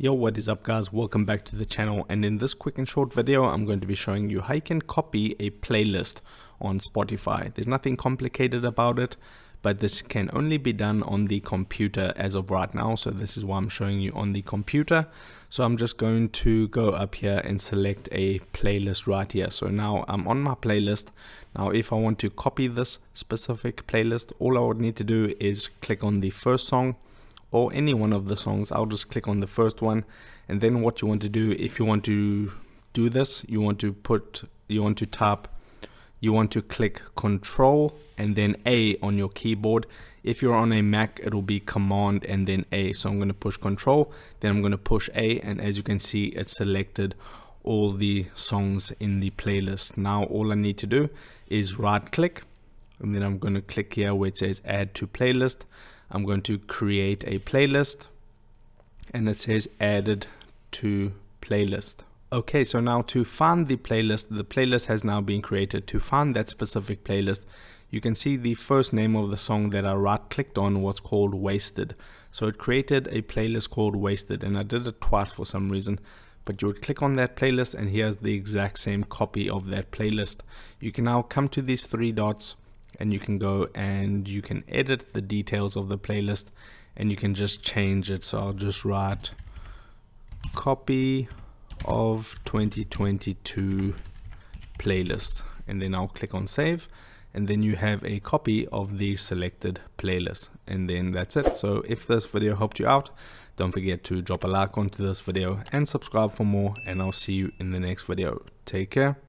Yo, what is up guys? Welcome back to the channel and in this quick and short video I'm going to be showing you how you can copy a playlist on Spotify. There's nothing complicated about it but this can only be done on the computer as of right now so this is why I'm showing you on the computer. So I'm just going to go up here and select a playlist right here. So now I'm on my playlist. Now if I want to copy this specific playlist all I would need to do is click on the first song or any one of the songs I'll just click on the first one. And then what you want to do if you want to do this you want to put you want to tap you want to click control and then A on your keyboard. If you're on a Mac it'll be command and then A. So I'm going to push control then I'm going to push A and as you can see it's selected all the songs in the playlist. Now all I need to do is right click and then I'm going to click here where it says add to playlist I'm going to create a playlist and it says added to playlist. Okay, so now to find the playlist, the playlist has now been created. To find that specific playlist, you can see the first name of the song that I right clicked on was called Wasted. So it created a playlist called Wasted and I did it twice for some reason. But you would click on that playlist and here's the exact same copy of that playlist. You can now come to these three dots and you can go and you can edit the details of the playlist and you can just change it. So I'll just write copy of 2022 playlist and then I'll click on save and then you have a copy of the selected playlist and then that's it. So if this video helped you out don't forget to drop a like onto this video and subscribe for more and I'll see you in the next video. Take care